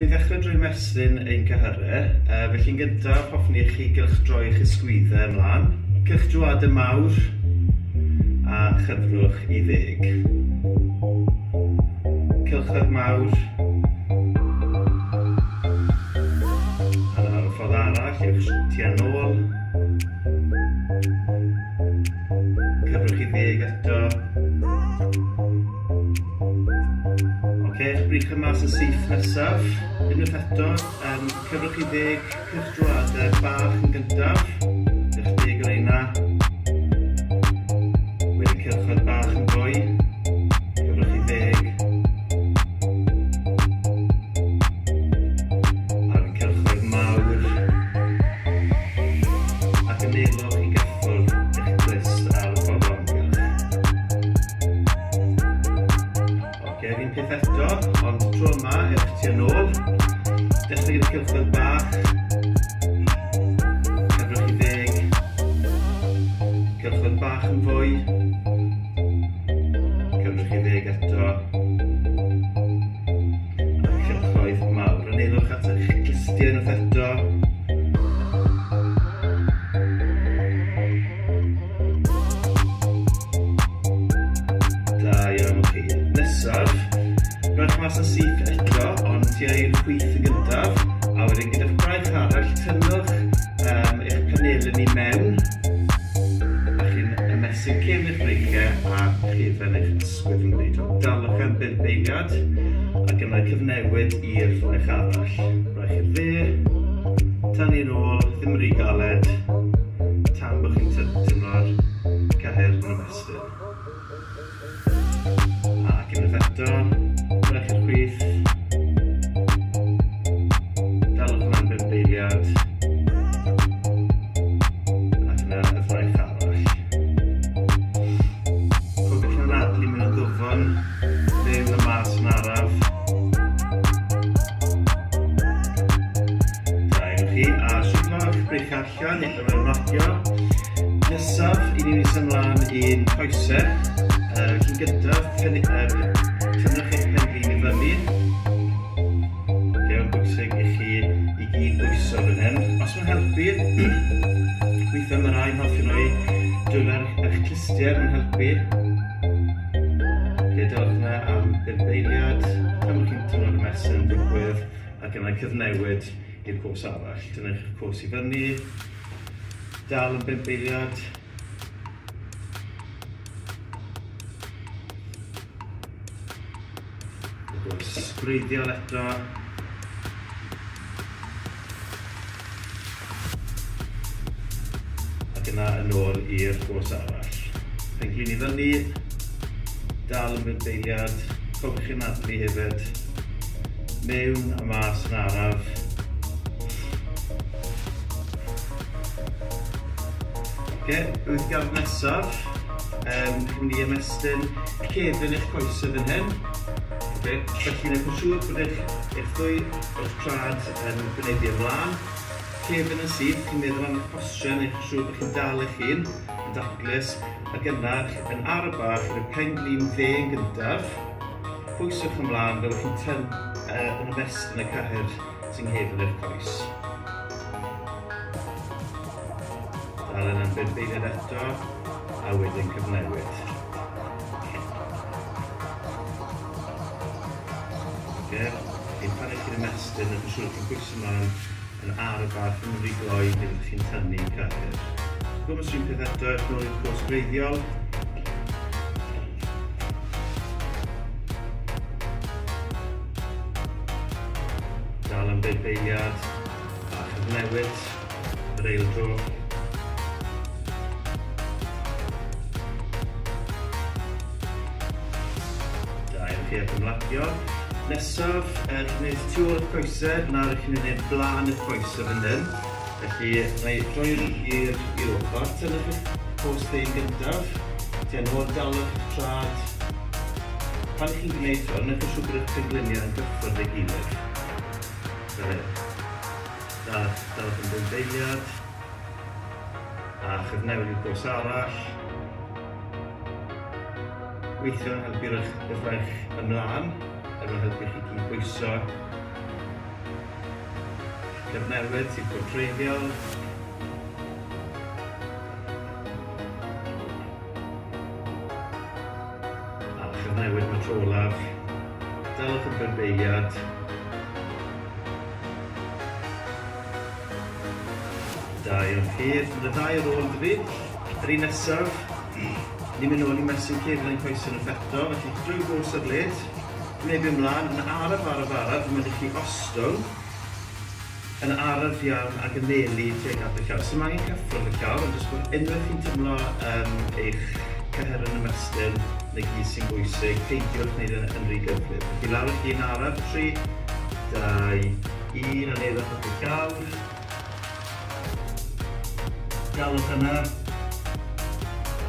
I ddechrau drwy mestyn ein cyhyrau, uh, felly'n gyntaf, hoffwn i chi gylchdroi eich ysgwyddau ymlaen, gylchdroadau mawr a chyfrwch i ddeg. Cylchad mawr, a dyna'r ffordd arall, yw'ch tu nôl, cyfrwch i ddeg eto, edrych yn mas y syth nesaf, unwaith eto, um, cyfrwch i ddeg cylchdroadau bach yn gyntaf, mas y syth eto, ond tua i'r chwith y gyntaf. A wedyn gyda'ch braich arall, tynnwch um, eich panelen i mewn. A chi'n ymesu cyn eich breichau a chyfen eich sgwifnlu. Dalwch am byd beigad ac yna cyfnewid i'r ffraich arall. Braich i'r dde, tan i'n ôl, dyna'ch cwrs i fyny, dal yn bimp eiliad, sgreiddiol eto, ac yna yn ôl i'r gwrs arall. Penglin i fyny, dal yn bimp eiliad, cofiwch chi'n adlu hefyd, mewn a mas yn araf, okay, wythgaf nesaf. Um, Dwi'n mynd i ymestyn cefn eich coesau fan hyn. Okay. Felly, newch yn siŵr bod eich, eich ddwy o'ch trad yn gwneud i ymlaen. Cefn yn syth, chi'n meddwl am eich posture, neu chi'n siŵr bod chi'n dal eich hun, yn daclus, ac yna yn ar y bach, yn y pen glin dde yn gyntaf. Pwyswch ymlaen fel chi'n uh, yn ymestyn y cahyr sy'n nghefn eich coes. ar yn ymbyd beilir eto a wedyn cyfnewid. Ie, ein pan eich chi'n ymestyn yn siŵr chi'n pwysio mlaen yn ar y barth yn rhy gloi neu chi'n tynnu'n cael. Gwm ysgrifennu peth eto eich nôl i'r gwrs greiddiol, dal am beiliad a chyfnewid yr eildro chi ac ymlacio. Nesaf, er chi'n gwneud tu ôl coesau, na'r chi'n gwneud blaen y coesau fan hyn. Felly, na i drwy'r i'r i'r ochr. Tyn eich post ein gyntaf. Tyn ôl dal eich trad. Pan chi'n gwneud hwn, nech chi'n siwgr eich cyflwyniad yn gyffwrdd ei gilydd. Fel hyn. Dal eich yn bwyd. A chyfnewid i'r gos arall gweithio yn helpu'r eich fraich ymlaen, er mwyn helpu chi gyd bwyso cyfnewid sy'n gwrtreiddiol, a chyfnewid mae tro olaf, dalwch yn byrbeiriad, dau yn ffydd, y ddau ar ôl dyfu. Yr un nesaf, ni'n mynd nôl i mesyn ceirin yn coesyn yn ffeto, felly drwy gwrs y bled, neb ymlaen, yn araf araf araf, yn mynd i chi ostwng, yn araf iawn ac yn nelu tuag at y llaw. So mae angen cyffrodd y llaw, ond jyst bod unwaith chi'n tymlo um, eich cyher yn ymestyn, neu gyd sy'n bwysig, peidiwch wneud yn, yn rhy gyflym. Felly lawr chi yn araf, 3, 2, 1, yn eiddoch eich llaw. Galwch yna,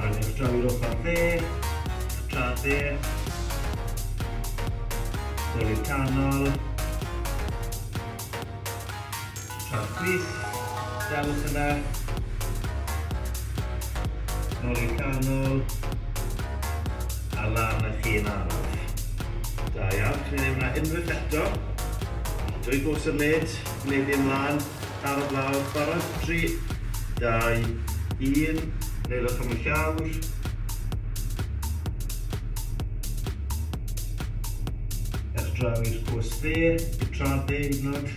a ni'n draw i'r ochr dde, y tradde, nôl i'r canol, trad gwych, dewch yna, nôl i'r canol, a lan y llun arall. Da iawn, chi'n ei wneud unrhyw eto. Dwy gos yn nid, gwneud i'n lan, ar y blawd, barod, 3, 2, 1, Leila llawr. Er draw i'r gwrs dde, i'r tradde i ddnod,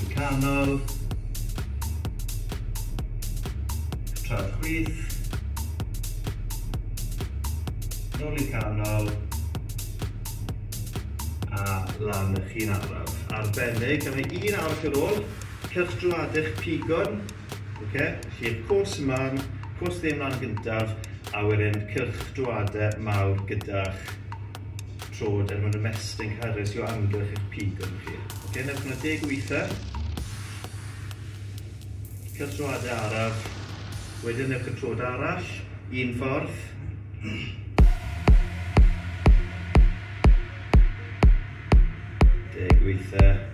i'r canol, trad chwith, nôl i canol, a lan y chi'n araf. Arbennig, gyda un arall ar ôl, cyrdrad eich pigon, okay? lle'r cwrs yma, cwrs ddim lan gyntaf, a wedyn cyrchdwadau mawr gyda'ch trod er mwyn ymestyn cyrrys i'w amgylch eich pigon chi. Okay, Newch yna deg weithau. Cyrchdwadau araf, wedyn newch y trod arall, un ffordd. Deg weithau.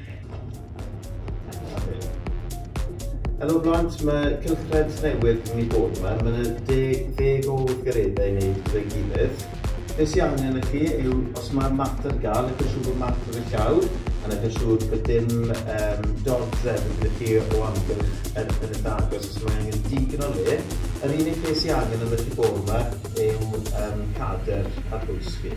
Helo blant, mae cylchred newydd yn ei bod yma. Mae yna deg, deg o gredau i wneud gyda'i gilydd. Beth sy'n angen yn chi yw, os mae mat ar gael, ydych chi'n siŵr bod mat ar y llaw, a ydych chi'n siŵr bod dim um, dodref yn gyda chi o amgylch yn, yn y dagos, os mae angen digon o le. Yr unig beth sy'n angen yn y bod yma yw um, cader a bwys chi.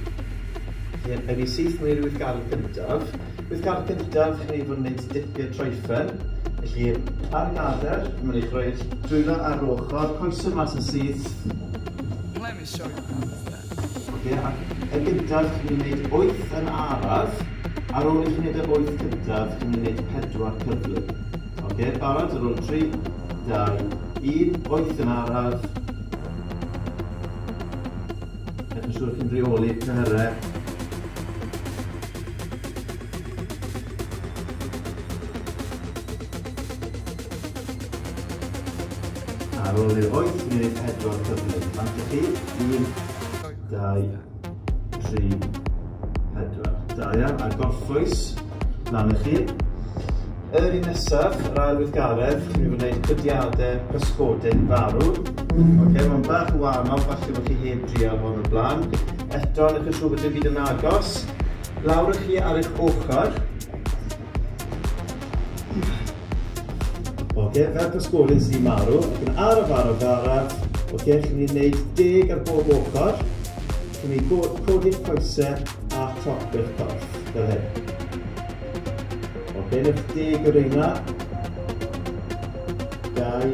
Yn ei syth neu'r wythgar cyntaf, wythgar cyntaf, chi'n ei fod yn gwneud dipio troiffen, Felly, ar gader, mae'n eich rhaid drwyno ar ochr, coesau mas yn syth. Let me show you. Okay, ac y gyntaf, chi'n gwneud 8 yn araf. Ar ôl i chi'n wneud y 8 cyntaf, chi'n gwneud 4 cyflym. Okay, barod ar ôl 3, 2, 1, 8 yn araf. Edrych yn siŵr chi'n rheoli cyhyrau. ar ôl i'r 8 munud pedwar cyfnod. Bant chi, 1, 2, 3, 4. Da iawn, a gorffwys, lan y chi. Yr un nesaf, yr ail wythgaredd, chi'n mynd i wneud cydiadau pysgodyn farw. Okay, mae'n bach yn wahanol, falle bod chi heb drial hwn o blaen. Eto, yn eich siŵr bod dim byd yn agos. Lawr chi ar eich ochr, Okay, fel pysgolyn sy'n marw, ac yn araf araf araf, okay, chi'n ni'n gwneud deg ar bob ochr, chi'n ni'n codi'r coesau a top chopio'ch corff, fel hyn. Okay, newch deg o'r reina, dau,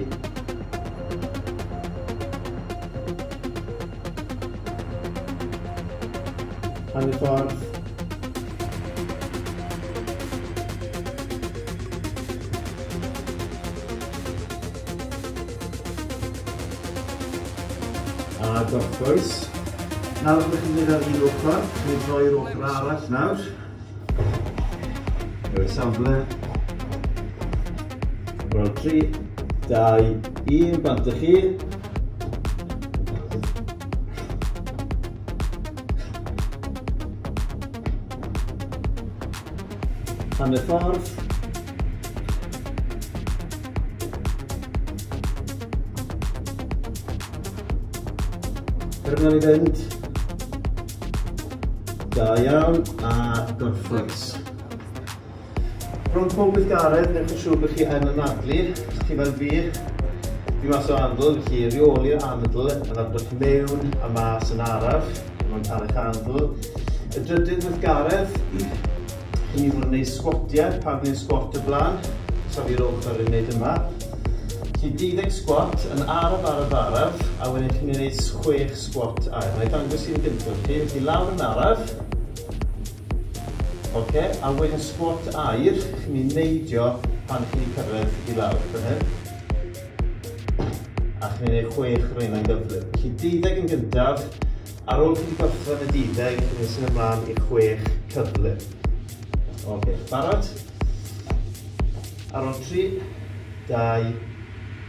hanner ffordd, a gorffwys. Nawr ydych chi'n mynd ar un ochr, chi'n droi'r ochr arall nawr. Yw'r safle. Rol 3, 2, 1, bant chi. Hanner ffordd. lle ni fynd. Da iawn, a gorffwys. Rwy'n pob beth garedd, newch yn siŵr bod chi yn anadlu, chi fel fi, Fi mas o andl, felly reoli'r andl yn adnod mewn a mas yn araf, mae'n tarach andl. Y drydydd wrth chi'n hynny fod yn gwneud sgwatiau, pam ni'n sgwat y blaen, sa fi'r ochr yn gwneud yma. Felly 12 sgwat yn araf araf araf a wedyn chi'n gwneud 6 sgwat air. Mae'n dangos i'n gyntaf chi. Felly lawr yn araf. Okay, a wedyn sgwat air chi'n mynd neidio pan chi'n cyrraedd i lawr. Fan hyn. A chi'n gwneud chwech rhain yn gyflym. Chi 12 yn gyntaf. Ar ôl chi'n gorffen y 12, chi'n mynd sy'n ymlaen i chwech cyflym. Okay, barod? Ar ôl 3, 2,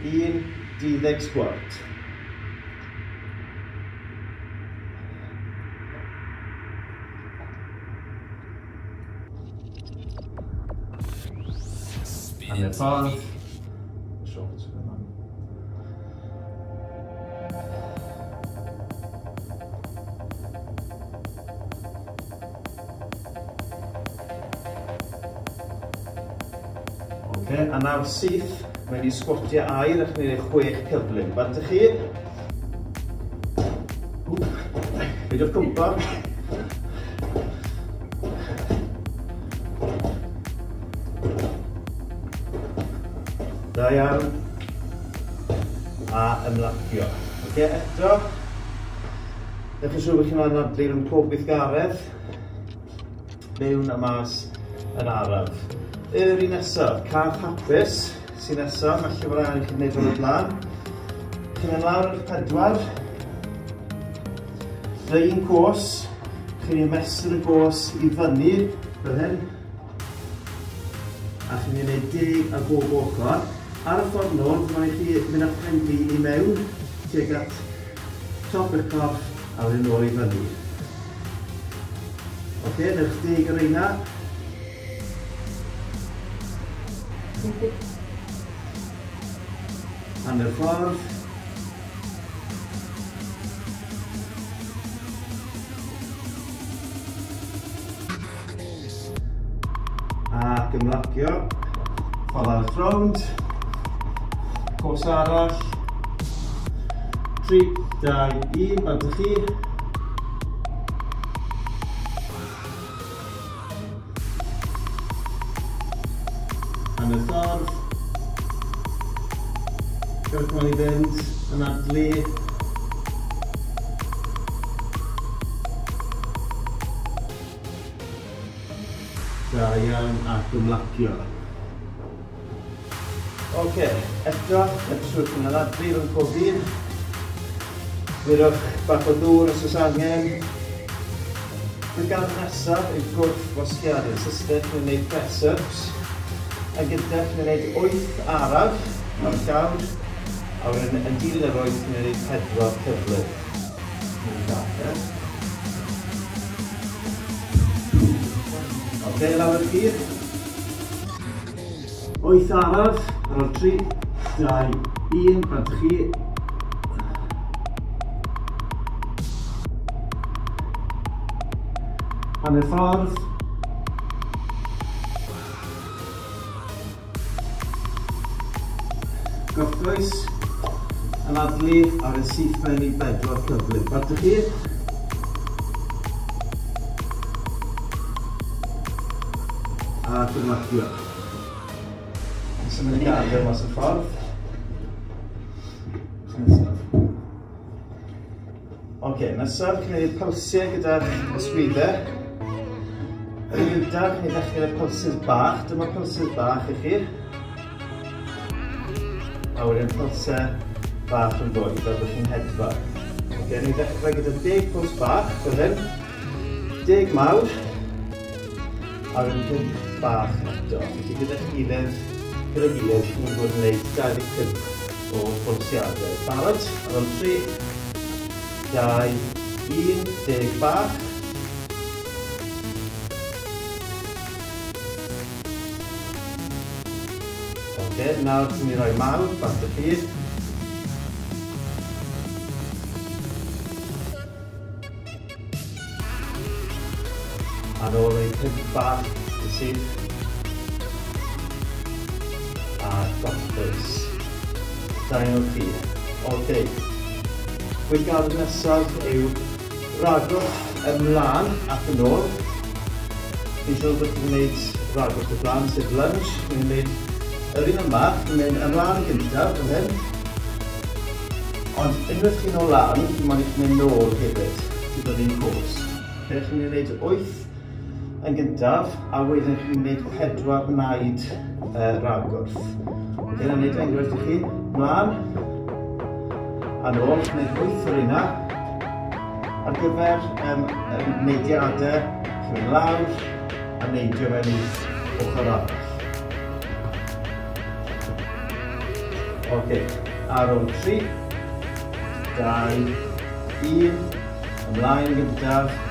in the next part. And the. Okay, and now Sith Mae wedi sgwotio air ac ni'n chwech cyflym. Bant ydych chi? Beidiwch cwmpa. Da iawn. A ymlacio. Ok, eto. Ydych chi'n siŵr bod chi'n anadlu rhwng pob garedd? Mewn a mas yn araf. Yr un nesaf, cath hapus sy'n nesaf, felly mae rhaid i chi'n gwneud hwn y blaen. Chi'n mynd lawr i'r pedwar. Neu un gos. Chi'n mynd mesur y gos i fyny, fel hyn. A chi'n mynd wneud dig a bob ochr. Ar y ffordd nôl, mae'n chi mynd â pen fi i mewn, tuag at top y corff a wedyn nôl i fyny. Ok, newch dig yr eina. Thank you yn y ffordd. Ac ymlacio. Ffordd ar y thrownd. Cws arall. 3, 2, 1, bant chi. Yn y ffordd. kör på i vänster, en atlet. Sayang akan melakya. Okey, efter efterslutningen att bilen på bil. Vi rör Papador och säsongen. Vi kan pressa i golf vad ska det? Så definitely press-ups. Jag kan definitely oif arab. Jag kan a wedyn yn 1944 cyfle. Oce, lawr y gyd. Wyth arall, ar ôl 3, 2, 1, bant chi. Hanner ffordd, yn adlu ar y syth mewn i bedwar cyflym. Bartych chi? A dyma chwio. Nes ymwneud i gadael mas y ffordd. Ok, nesaf chi'n gwneud pulsiau gyda'r ysgwyddau. Yn gyntaf, chi'n ddechrau pulses bach. Dyma pulses bach i chi. A wedyn pulsau bach yn fwy fel bod chi'n hedfa. Okay, ni'n dechrau gyda 10 pwys bach, fel hyn, 10 mawr, a rwy'n pump bach eto. Felly gyda gilydd, gyda gilydd, ni'n bod yn gwneud 25 o pwlsiadau. Barod, ar ôl 3, 2, 1, 10 bach, Oce, okay, nawr ti'n ni roi mawr, bach y ffydd. ar ôl ei pump bar sydd a doctors. Daniel Ffyr. O ddeud. Gwygar nesaf yw ragwch ymlaen ac yn ôl. Fi'n siŵr bod chi'n gwneud ragwch y blaen, sydd lunge. Fi'n gwneud yr un yma, fi'n mynd ymlaen gyntaf, fel hyn. Ond unwaith chi'n ôl lan, mae'n eich mynd nôl hefyd, gyda'r un cwrs. Rhaid chi'n gwneud 8 yn gyntaf, a wedyn chi'n gwneud pedwar naid uh, ragwrth. Wedyn yn gwneud enghraifft i chi, mlaen, a nôl, gwneud wyth o'r una, ar gyfer um, um, neidiadau, chi'n mynd lawr, a neidio mewn i ochr arall. Ok, ar ôl 3, 2, 1, ymlaen gyntaf,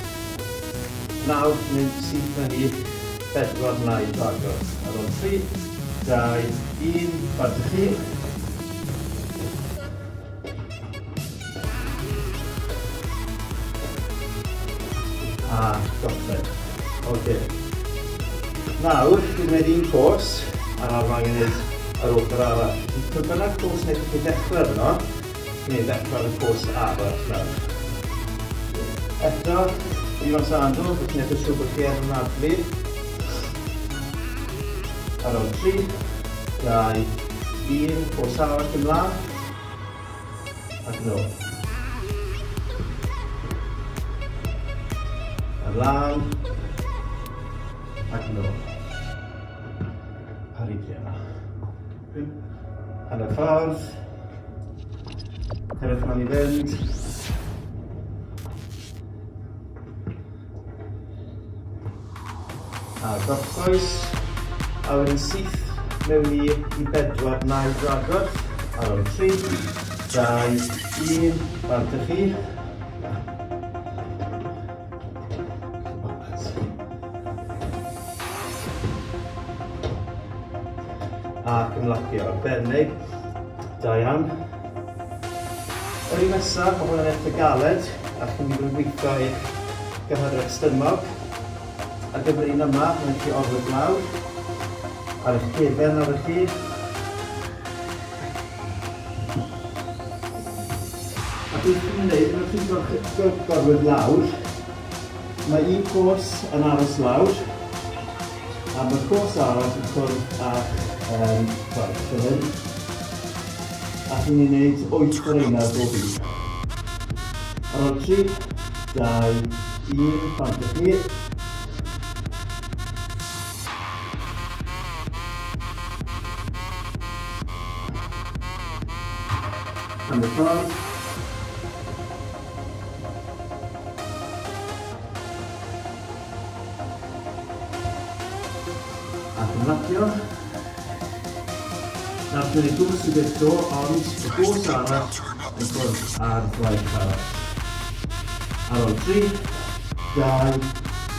nawr mynd syth na ni bedwar mlaen bagol. Ar ôl 3, 2, 1, bant chi. A goffen. Oce. Nawr, dwi'n gwneud un cwrs, a nawr mae'n gwneud yr ochr arall. Dwi'n bynnag cwrs neu chi dechrau arno, neu ddechrau'r cwrs arall nawr. Eto, Ivan Sandro, que tinha das Super Kern na Play, Karol Tri, kaj ir posavati mlad, akno. Mlad, akno. Haritjena. Hanna Fars, Telefon Event, a gorchoes a wedyn syth mewn i, i bedwar nau dragod ar ôl 3, 2, 1, bant ych chi. ac ymlacio ar bernig. Da iawn. Yr un nesaf, mae hwnna'n eich galed, a chi'n mynd i gweithio i'ch gyhyr eich stymog y gyfrin yma mae'n chi orfod lawr, ar eich cefen ar eich llun. A beth chi'n gwneud, mae'n chi'n gorfod lawr, mae un cwrs yn aros lawr, a mae'r cwrs aros yn cwrdd a'ch um, gwaith yn hyn. A chi'n ei wneud 8 goreinaf bob un. Ar ôl 3, 2, 1, pan ydych chi, from the phone. Hatırlatıyor. Yaptığınız süreçte o almış bu sana Because add like uh, arrow 3 down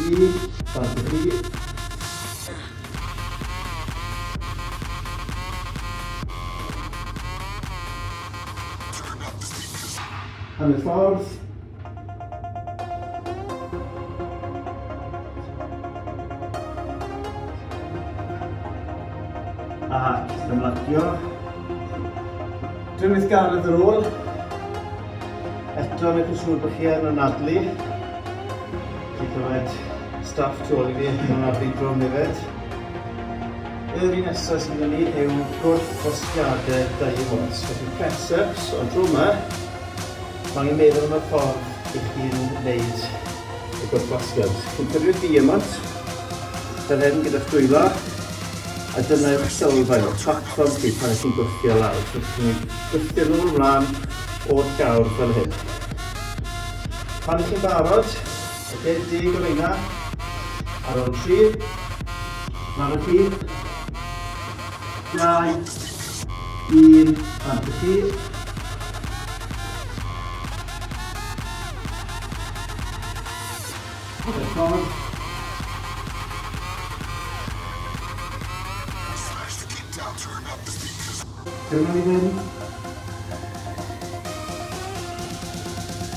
E, start three. yn y ffordd. A ymlacio. Dwi'n Drywydd garedd ar ôl. Eto, nid yn siŵr bod chi yn anadlu. Chi clywed staff tu ôl i fi yn anadlu drwm hefyd. Yr un nesaf sydd gen ni yw gwrth-bostiadau dau i fos. Felly press-ups o drwma, Mae'n i'n meddwl am y ffordd i chi'n gwneud y gwrthwasgad. Chi'n cyrrio'r diamant, hyn gyda'ch dwylo, a dyna yw'r sylfaen o platform chi pan ych chi'n gwthio lawr. Chi'n gwthio nhw'n ymlaen o'r gawr fel hyn. Pan ych chi'n barod, y gen di gofeina, ar ôl 3, mae'r chi, dau, un, ar y chi, Good. Dyma ni fynd.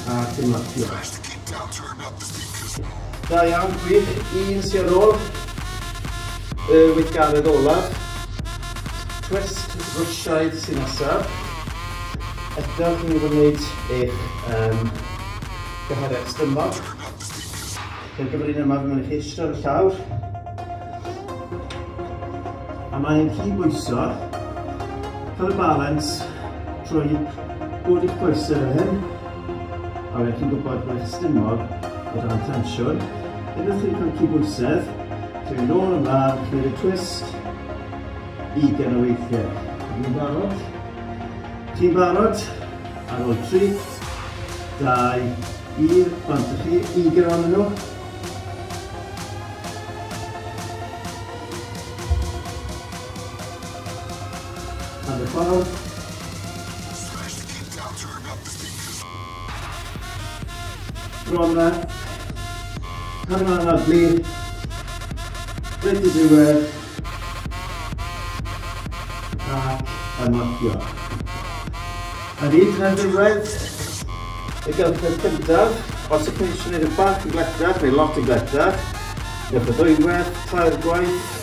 A dim lapio. Da iawn, gwych, un sy'n ar ôl. Y weithgaredd olaf. Twist rwsiaid sy'n nesaf. Ydych chi'n gwneud eich um, gyharedd stymog. Mae'r gyfrin yma fy mynd i chi ar y llawr. A mae'n cydbwyso cael y balans trwy bod i'ch bwysau fel hyn. A wedyn chi'n gwybod mae'r stymog o dan tensiwn. Unwaith chi'n cael cydbwysedd, dwi'n nôl yma, chi'n y twist, i gen o weithiau. Dwi'n barod? Ti'n barod? Ar ôl 3, 2, 1, bant chi, 1 gram nhw. and the cloud. To her the. From there. Coming on that bleed. Split to do it. Back and up here. And each hand is right. Y gael peth gyntaf, os ydych chi'n gwneud y bach i gletach neu lot i gletach, gallwch y ddwywedd, tair gwaith,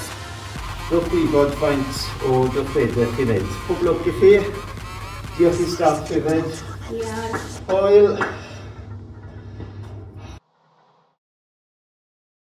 Rwy'ch gwybod faint o dylchredau chi'n neud. Pob lwc i chi. Diolch i staff hefyd. Diolch. Hwyl.